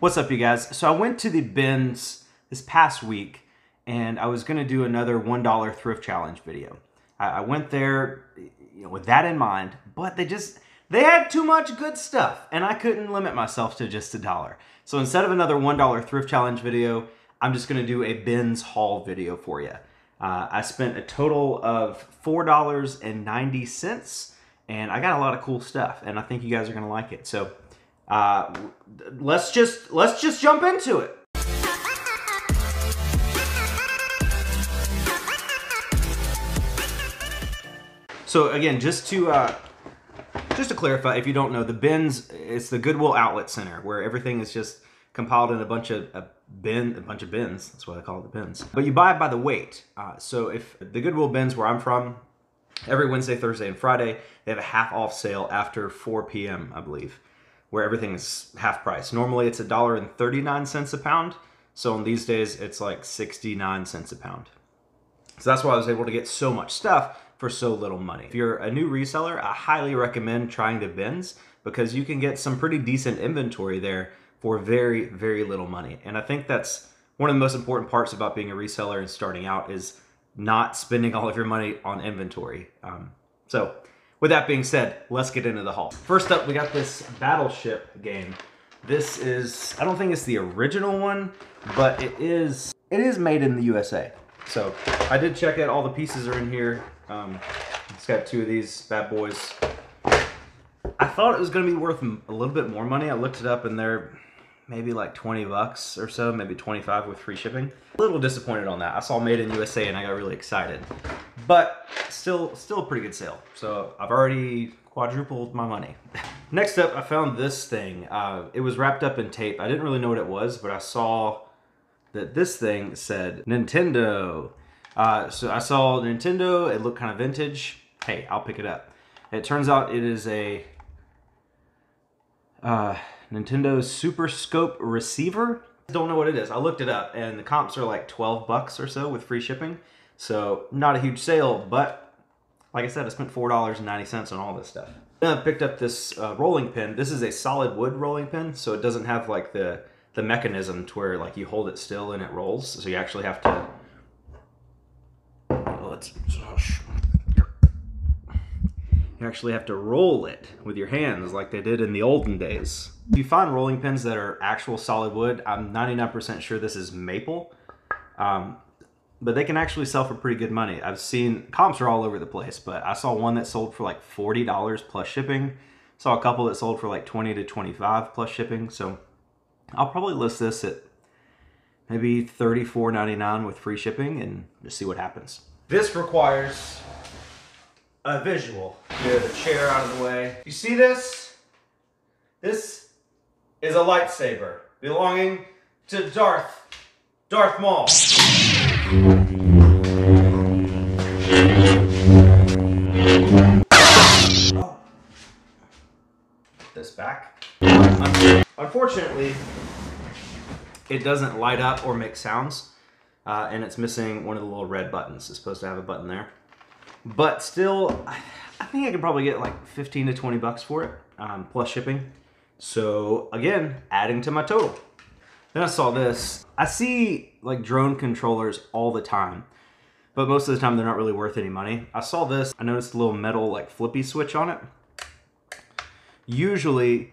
What's up, you guys? So I went to the bins this past week and I was gonna do another $1 thrift challenge video. I, I went there you know, with that in mind, but they just, they had too much good stuff and I couldn't limit myself to just a dollar. So instead of another $1 thrift challenge video, I'm just gonna do a bins haul video for you. Uh, I spent a total of $4.90 and I got a lot of cool stuff and I think you guys are gonna like it. So uh, let's just let's just jump into it. So again, just to uh, just to clarify, if you don't know, the bins it's the Goodwill Outlet Center where everything is just compiled in a bunch of a bin, a bunch of bins. That's why they call it the bins. But you buy it by the weight. Uh, so if the Goodwill bins where I'm from, every Wednesday, Thursday, and Friday, they have a half off sale after 4 p.m. I believe, where everything is half price. Normally it's a dollar and 39 cents a pound. So in these days, it's like 69 cents a pound. So that's why I was able to get so much stuff for so little money. If you're a new reseller, I highly recommend trying the bins because you can get some pretty decent inventory there for very, very little money. And I think that's one of the most important parts about being a reseller and starting out is not spending all of your money on inventory. Um, so with that being said, let's get into the haul. First up, we got this Battleship game. This is, I don't think it's the original one, but it is, it is made in the USA. So I did check out all the pieces are in here. Um, it's got two of these bad boys. I thought it was to be worth a little bit more money. I looked it up and they're maybe like 20 bucks or so, maybe 25 with free shipping. A little disappointed on that. I saw made in USA and I got really excited. But still still a pretty good sale. So I've already quadrupled my money. Next up, I found this thing. Uh, it was wrapped up in tape. I didn't really know what it was, but I saw that this thing said Nintendo. Uh, so I saw Nintendo, it looked kind of vintage. Hey, I'll pick it up. It turns out it is a uh, Nintendo Super Scope receiver. Don't know what it is. I looked it up and the comps are like 12 bucks or so with free shipping. So not a huge sale, but like I said, I spent $4.90 on all this stuff. Then I picked up this uh, rolling pin. This is a solid wood rolling pin, so it doesn't have like the, the mechanism to where like you hold it still and it rolls. So you actually have to, let's, you actually have to roll it with your hands like they did in the olden days. If you find rolling pins that are actual solid wood, I'm 99% sure this is maple. Um, but they can actually sell for pretty good money. I've seen, comps are all over the place, but I saw one that sold for like $40 plus shipping. Saw a couple that sold for like 20 to 25 plus shipping. So I'll probably list this at maybe $34.99 with free shipping and just see what happens. This requires a visual. Get the chair out of the way. You see this? This is a lightsaber belonging to Darth, Darth Maul. Oh. This back. Unfortunately, it doesn't light up or make sounds, uh, and it's missing one of the little red buttons. It's supposed to have a button there. But still, I think I could probably get like 15 to 20 bucks for it, um, plus shipping. So again, adding to my total. Then I saw this. I see like drone controllers all the time, but most of the time they're not really worth any money. I saw this, I noticed a little metal like flippy switch on it. Usually,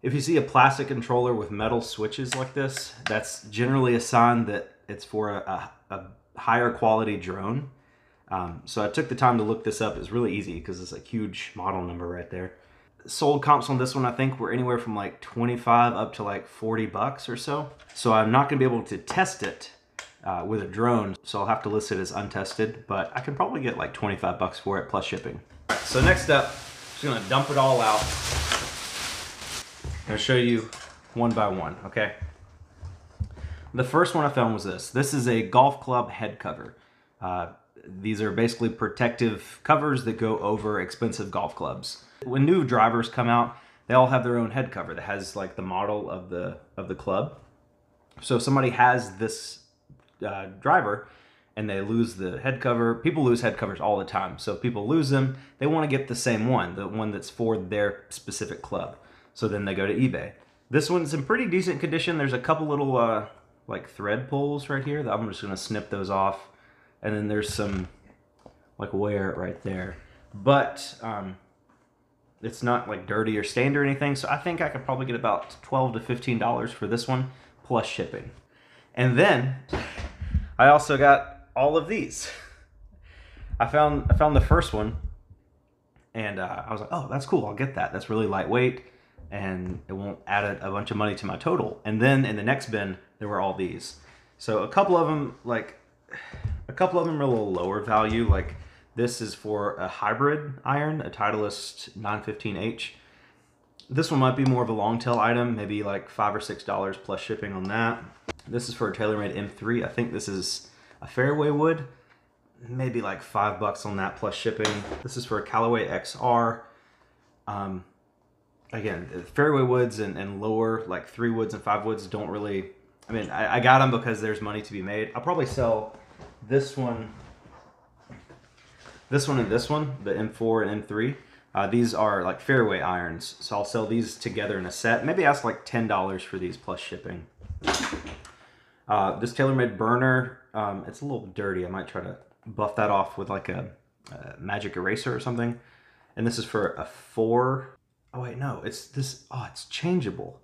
if you see a plastic controller with metal switches like this, that's generally a sign that it's for a, a, a higher quality drone. Um, so I took the time to look this up. It's really easy because it's a huge model number right there. Sold comps on this one, I think, were anywhere from like 25 up to like 40 bucks or so. So I'm not going to be able to test it uh, with a drone, so I'll have to list it as untested, but I can probably get like 25 bucks for it plus shipping. so next up, just to dump it all out. I'm to show you one by one, okay? The first one I found was this. This is a golf club head cover. Uh, these are basically protective covers that go over expensive golf clubs. When new drivers come out, they all have their own head cover that has like the model of the of the club. So if somebody has this uh, driver and they lose the head cover, people lose head covers all the time. So if people lose them, they want to get the same one, the one that's for their specific club. So then they go to eBay. This one's in pretty decent condition. There's a couple little uh, like thread pulls right here that I'm just gonna snip those off. And then there's some like wear right there. But um, it's not like dirty or stained or anything. So I think I could probably get about 12 to $15 for this one plus shipping. And then I also got all of these. I found I found the first one and uh, I was like, oh, that's cool. I'll get that. That's really lightweight and it won't add a, a bunch of money to my total. And then in the next bin, there were all these. So a couple of them, like couple of them are a little lower value. Like this is for a hybrid iron, a Titleist 915H. This one might be more of a long tail item, maybe like five or six dollars plus shipping on that. This is for a TaylorMade M3. I think this is a fairway wood, maybe like five bucks on that plus shipping. This is for a Callaway XR. Um, again, fairway woods and, and lower, like three woods and five woods, don't really. I mean, I, I got them because there's money to be made. I'll probably sell this one, this one, and this one, the M4 and M3. Uh, these are like fairway irons, so I'll sell these together in a set. Maybe ask like ten dollars for these plus shipping. Uh, this TaylorMade burner, um, it's a little dirty. I might try to buff that off with like a, a magic eraser or something. And this is for a four Oh wait, no, it's this, oh, it's changeable.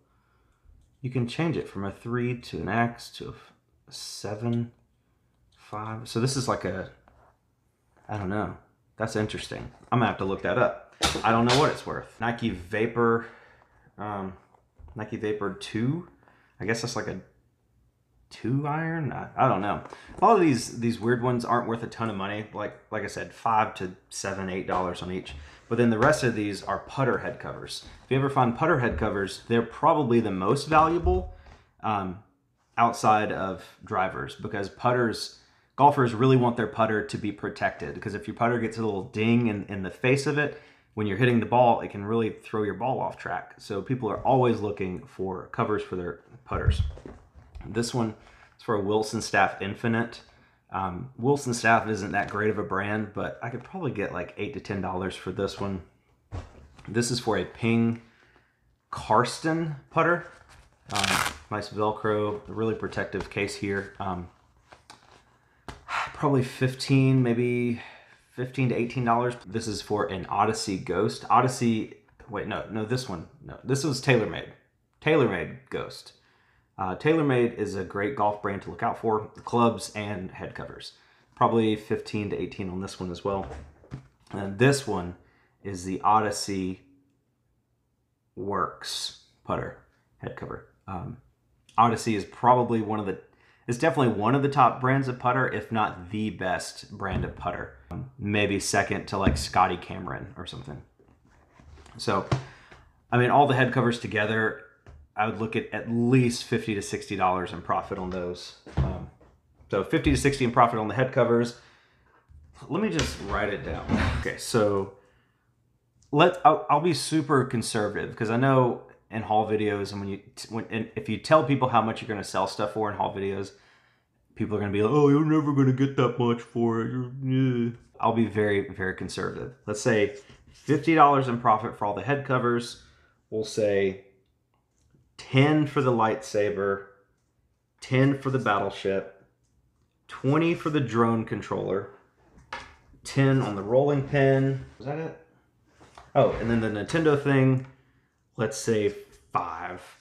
You can change it from a three to an X to a seven, five. So this is like a, I don't know. That's interesting. I'm gonna have to look that up. I don't know what it's worth. Nike Vapor, um, Nike Vapor 2. I guess that's like a two iron. I, I, don't know. All of these these weird ones aren't worth a ton of money. Like like I said, five to seven, eight dollars on each. But then the rest of these are putter head covers. If you ever find putter head covers, they're probably the most valuable um, outside of drivers because putters, golfers really want their putter to be protected because if your putter gets a little ding in, in the face of it, when you're hitting the ball, it can really throw your ball off track. So people are always looking for covers for their putters. This one is for a Wilson Staff Infinite. Um, Wilson Staff isn't that great of a brand, but I could probably get like eight to ten dollars for this one. This is for a Ping Karsten putter. Um, nice Velcro, really protective case here. Um, probably 15, maybe 15 to 18 dollars. This is for an Odyssey Ghost. Odyssey, wait, no, no, this one, no, this was TaylorMade. TaylorMade Ghost. Uh, TaylorMade is a great golf brand to look out for, clubs and head covers. Probably 15 to 18 on this one as well. And this one is the Odyssey Works putter head cover. Um, Odyssey is probably one of the, it's definitely one of the top brands of putter, if not the best brand of putter. Um, maybe second to like Scotty Cameron or something. So, I mean, all the head covers together I would look at at least fifty to sixty dollars in profit on those. Um, so fifty to sixty in profit on the head covers. Let me just write it down. Okay, so let I'll, I'll be super conservative because I know in haul videos and when you when and if you tell people how much you're going to sell stuff for in haul videos, people are going to be like, "Oh, you're never going to get that much for it." I'll be very very conservative. Let's say fifty dollars in profit for all the head covers. We'll say 10 for the lightsaber, 10 for the battleship, 20 for the drone controller, 10 on the rolling pin. Is that it? Oh, and then the Nintendo thing, let's say 5.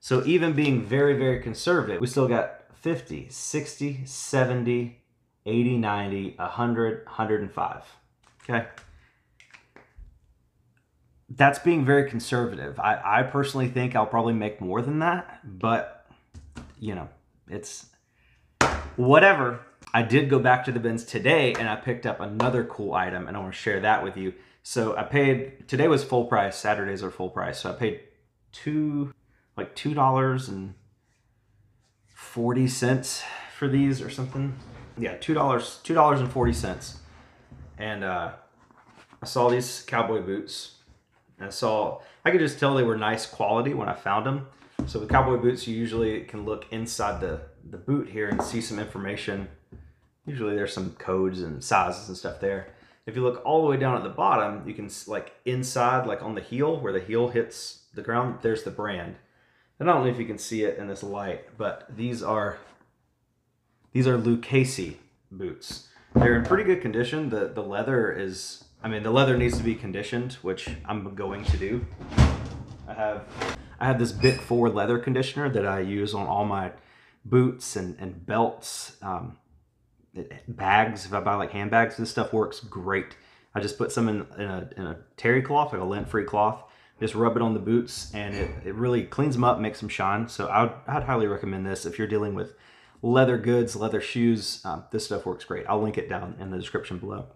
So even being very, very conservative, we still got 50, 60, 70, 80, 90, 100, 105. Okay that's being very conservative. I, I personally think I'll probably make more than that, but you know, it's whatever. I did go back to the bins today and I picked up another cool item and I want to share that with you. So I paid, today was full price, Saturdays are full price. So I paid two, like $2 and 40 cents for these or something. Yeah, $2, $2.40. And uh, I saw these cowboy boots and so I could just tell they were nice quality when I found them. So with cowboy boots, you usually can look inside the, the boot here and see some information. Usually there's some codes and sizes and stuff there. If you look all the way down at the bottom, you can like inside, like on the heel, where the heel hits the ground, there's the brand. I don't know if you can see it in this light, but these are these are Lucchese boots. They're in pretty good condition. The the leather is I mean the leather needs to be conditioned, which I'm going to do. I have I have this Bick 4 leather conditioner that I use on all my boots and, and belts, um, bags. If I buy like handbags, this stuff works great. I just put some in, in, a, in a terry cloth, like a lint-free cloth, just rub it on the boots and it, it really cleans them up, makes them shine. So I'd, I'd highly recommend this if you're dealing with leather goods, leather shoes. Um, this stuff works great. I'll link it down in the description below.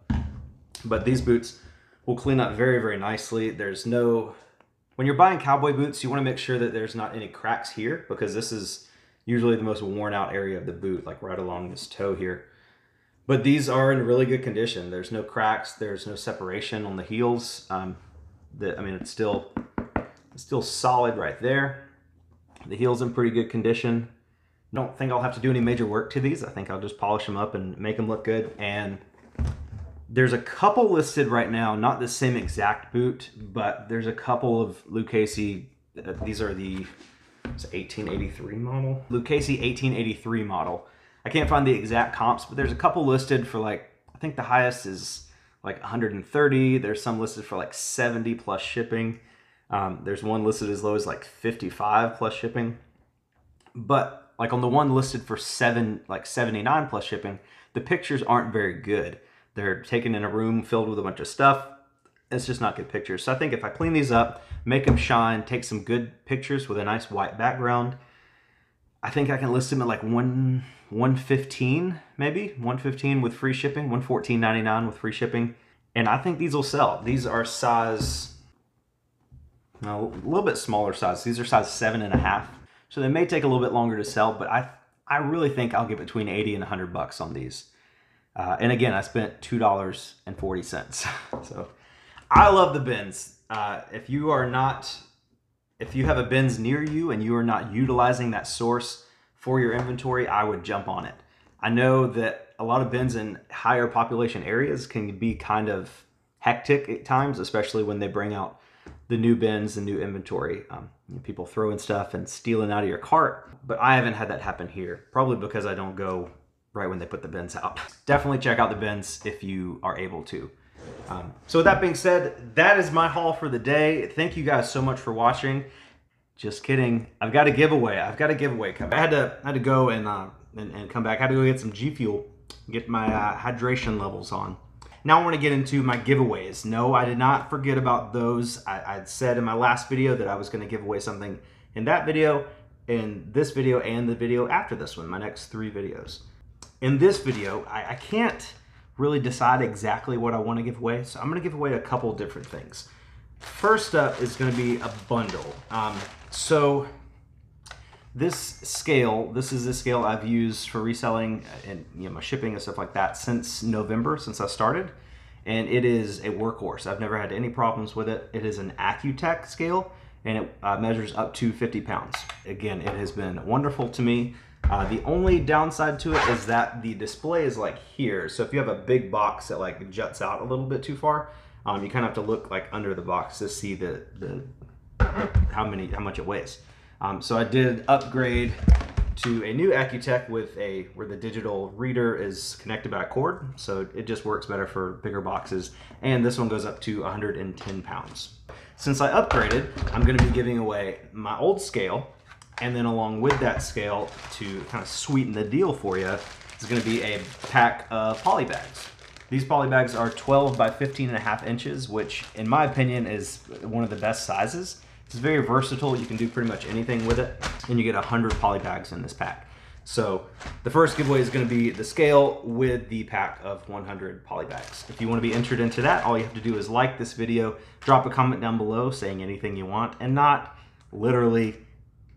But these boots will clean up very, very nicely. There's no, when you're buying cowboy boots, you want to make sure that there's not any cracks here because this is usually the most worn out area of the boot, like right along this toe here. But these are in really good condition. There's no cracks. There's no separation on the heels. Um, I mean, it's still, it's still solid right there. The heel's in pretty good condition. Don't think I'll have to do any major work to these. I think I'll just polish them up and make them look good. And there's a couple listed right now, not the same exact boot, but there's a couple of Lucchese. Uh, these are the 1883 model. Lucchese 1883 model. I can't find the exact comps, but there's a couple listed for like, I think the highest is like 130. There's some listed for like 70 plus shipping. Um, there's one listed as low as like 55 plus shipping. But like on the one listed for seven, like 79 plus shipping, the pictures aren't very good. They're taken in a room filled with a bunch of stuff. It's just not good pictures. So I think if I clean these up, make them shine, take some good pictures with a nice white background, I think I can list them at like one 115 maybe? 115 with free shipping 114.99 with free shipping. And i think these will sell. These are size a little bit smaller size. These are size seven and a half. So they may take a little bit longer to sell but i i really think i'll get between 80 and 100 bucks on these. Uh, and again i spent two dollars and 40 cents. So i love the bins. Uh, if you are not if you have a bins near you and you are not utilizing that source for your inventory, I would jump on it. I know that a lot of bins in higher population areas can be kind of hectic at times, especially when they bring out the new bins and new inventory. Um, you know, people throwing stuff and stealing out of your cart, but I haven't had that happen here, probably because I don't go right when they put the bins out. Definitely check out the bins if you are able to. Um, so with that being said, that is my haul for the day. Thank you guys so much for watching. Just kidding. I've got a giveaway. I've got a giveaway coming. I had to I had to go and uh, and, and come back. I had to go get some G Fuel, get my uh, hydration levels on. Now I want to get into my giveaways. No, I did not forget about those. I, I said in my last video that I was going to give away something in that video, in this video, and the video after this one, my next three videos. In this video, I, I can't really decide exactly what I want to give away, so I'm going to give away a couple different things. First up is going to be a bundle. Um, so this scale, this is the scale I've used for reselling and you know my shipping and stuff like that since November, since I started. And it is a workhorse. I've never had any problems with it. It is an Accuteck scale and it uh, measures up to 50 pounds. Again, it has been wonderful to me. Uh, the only downside to it is that the display is like here. So if you have a big box that like juts out a little bit too far, um, you kind of have to look like under the box to see the, the how many how much it weighs. Um, so I did upgrade to a new Accuteck with a where the digital reader is connected by a cord, so it just works better for bigger boxes. And this one goes up to 110 pounds. Since I upgraded, I'm going to be giving away my old scale, and then along with that scale to kind of sweeten the deal for you is going to be a pack of poly bags. These poly bags are 12 by 15 and a half inches, which in my opinion is one of the best sizes. It's very versatile. You can do pretty much anything with it. And you get 100 poly bags in this pack. So the first giveaway is going to be the scale with the pack of 100 polybags. If you want to be entered into that, all you have to do is like this video, drop a comment down below saying anything you want, and not literally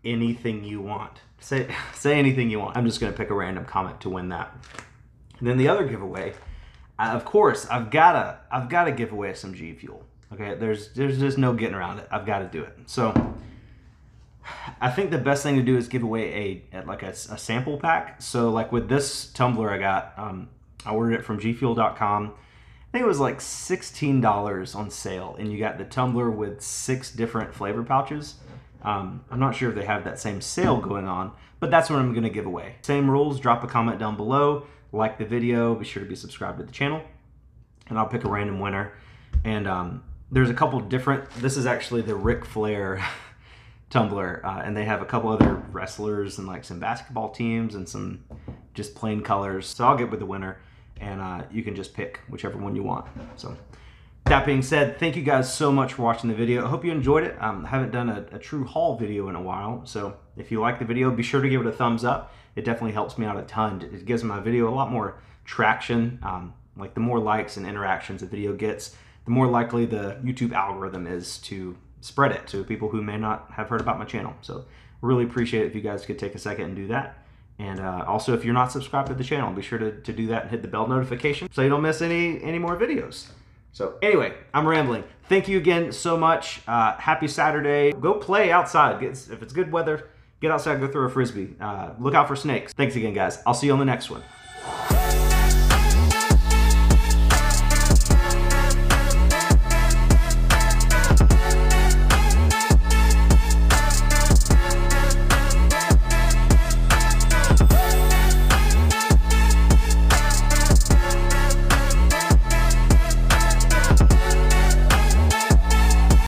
anything you want. Say, say anything you want. I'm just going to pick a random comment to win that. And then the other giveaway uh, of course, I've gotta, I've gotta give away some G Fuel. Okay, there's, there's just no getting around it. I've got to do it. So, I think the best thing to do is give away a, like a, a sample pack. So, like with this tumbler I got, um, I ordered it from gfuel.com. I think it was like $16 on sale, and you got the tumbler with six different flavor pouches. Um, I'm not sure if they have that same sale going on, but that's what I'm going to give away. Same rules, drop a comment down below, like the video, be sure to be subscribed to the channel, and I'll pick a random winner. And um, there's a couple different, this is actually the Ric Flair tumbler, uh, and they have a couple other wrestlers and like some basketball teams and some just plain colors. So I'll get with the winner, and uh, you can just pick whichever one you want. So that being said, thank you guys so much for watching the video. I hope you enjoyed it. Um, I haven't done a, a, true haul video in a while, so if you like the video, be sure to give it a thumbs up. It definitely helps me out a ton. It gives my video a lot more traction. Um, like the more likes and interactions a video gets, the more likely the YouTube algorithm is to spread it to people who may not have heard about my channel. So really appreciate if you guys could take a second and do that. And uh, also, if you're not subscribed to the channel, be sure to, to do that and hit the bell notification so you don't miss any any more videos. So anyway, I'm rambling. Thank you again so much. Uh, happy Saturday. Go play outside. If it's good weather, get outside, go throw a frisbee. Uh, look out for snakes. Thanks again, guys. I'll see you on the next one.